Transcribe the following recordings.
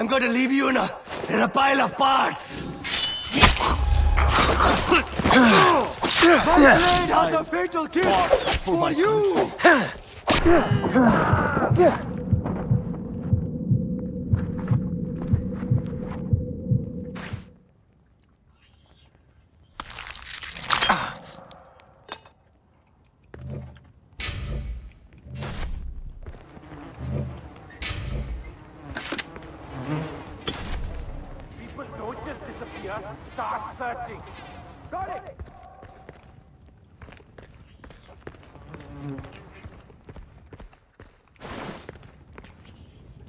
I'm going to leave you in a in a pile of parts. My blade has a fatal kiss for you! Start searching. Got it.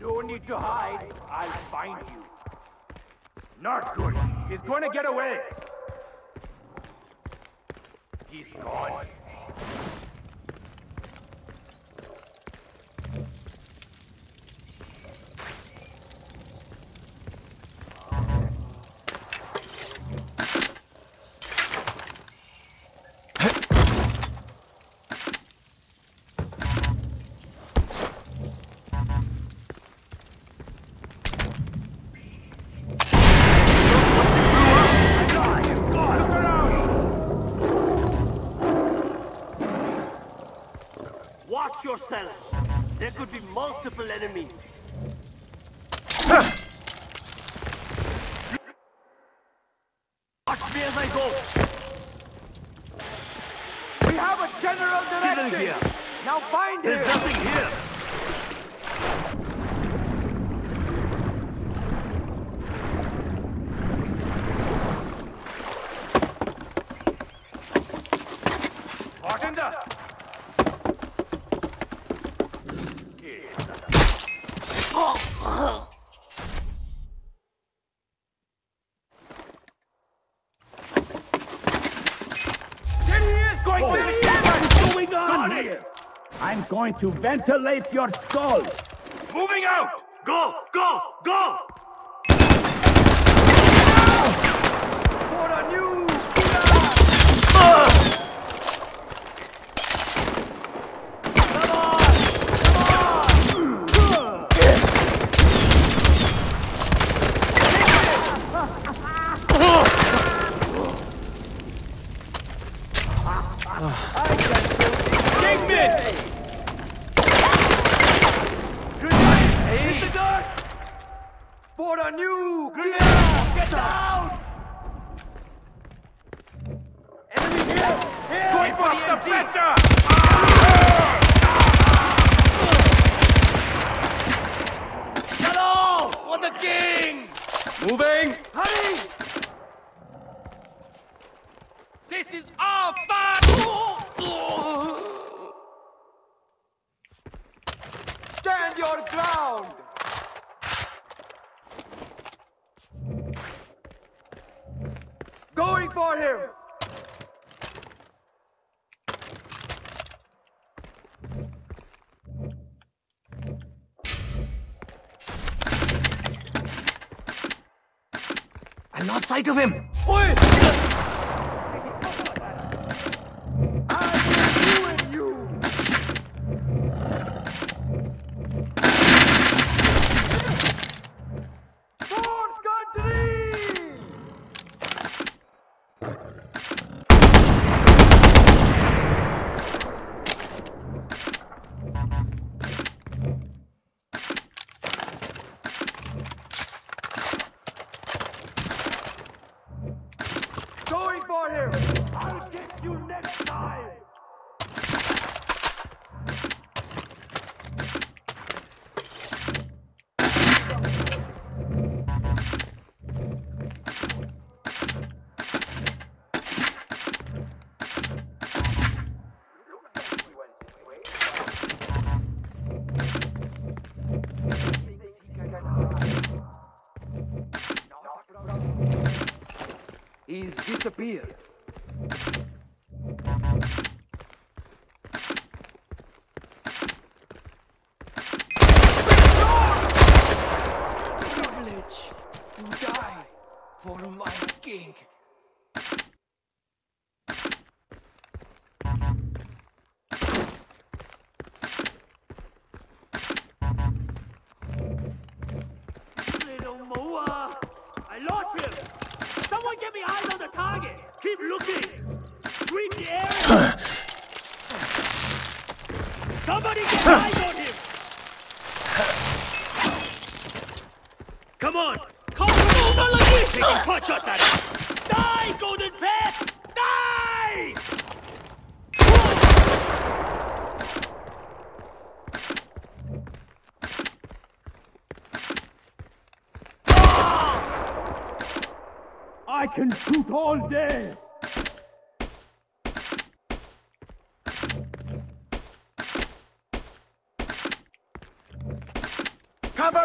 No need to hide. I'll find you. Not good. He's going to get away. He's gone. We have a general direction. here. Now find him. There's nothing here. Bartender. There he is! Going Oh, for the shit. camera! What's going on Got here? it! I'm going to ventilate your skull. Moving out! Go, go, go! For a new... Come on! Come on! Ah. Kingman! Hit the guard! For a new... Get down! Enemy here! Here! Keep up the pressure! Hello! For the king! Moving. Hurry! This is our fight! Stand your ground! Going for him! I lost sight of him. I will ruin you! Fort country! Him! I'll get you next He's disappeared. Privilege to die for my king. Somebody get eyes on him! Come on! Come on! Not like this! Taking pot shots at him! Die, Golden Path! Die! Ah! I can shoot all day.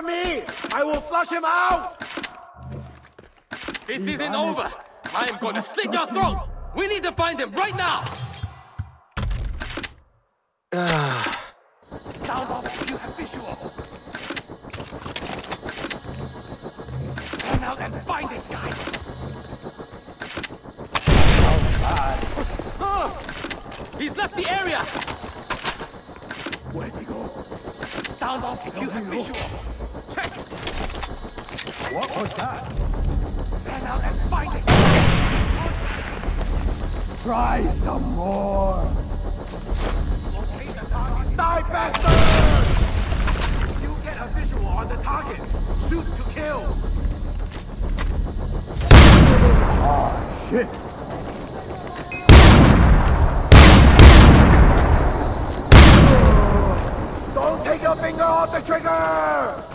Cover me! I will flush him out! This isn't over! I am gonna slit your throat! We need to find him right now! Sound What was that? Run out and find it! Try some more. Die, bastard! If you get a visual on the target, shoot to kill! Oh shit. Don't take your finger off the trigger!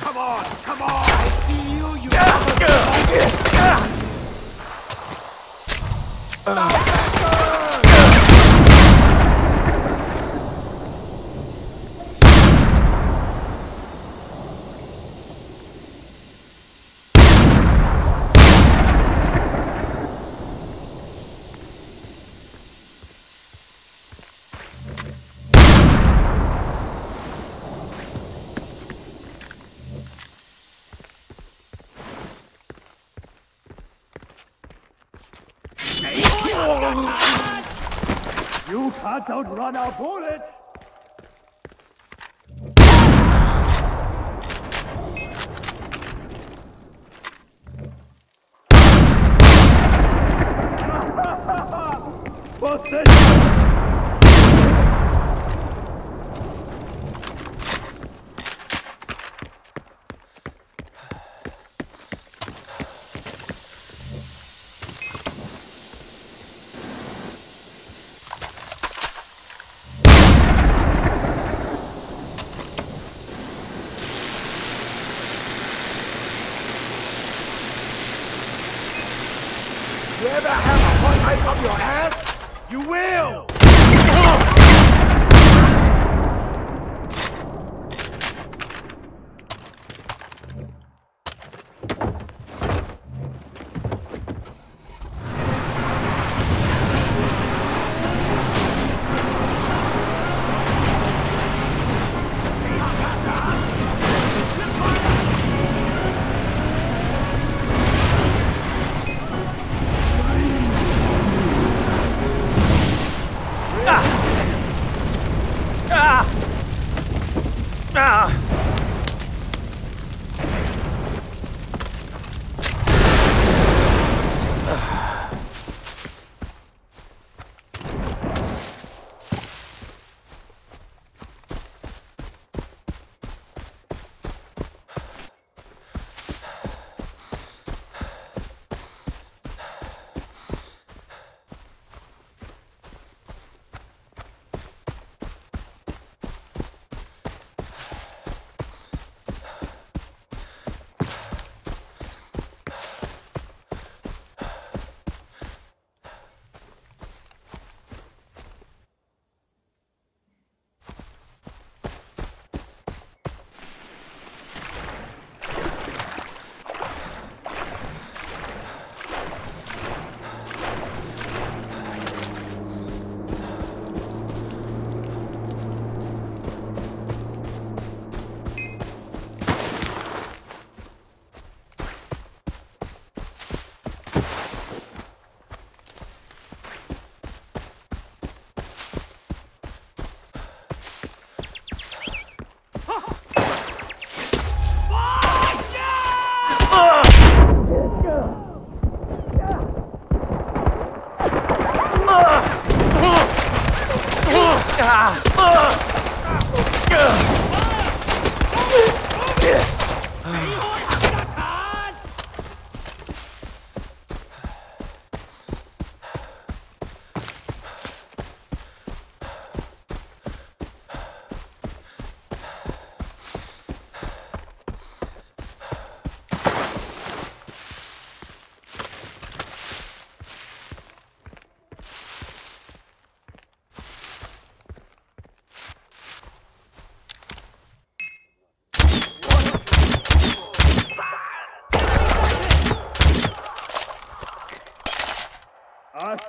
Come on, come on! I see you, you You can't outrun our bullets. What's this? You ever have a hot knife up your ass? You will!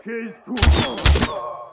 Is to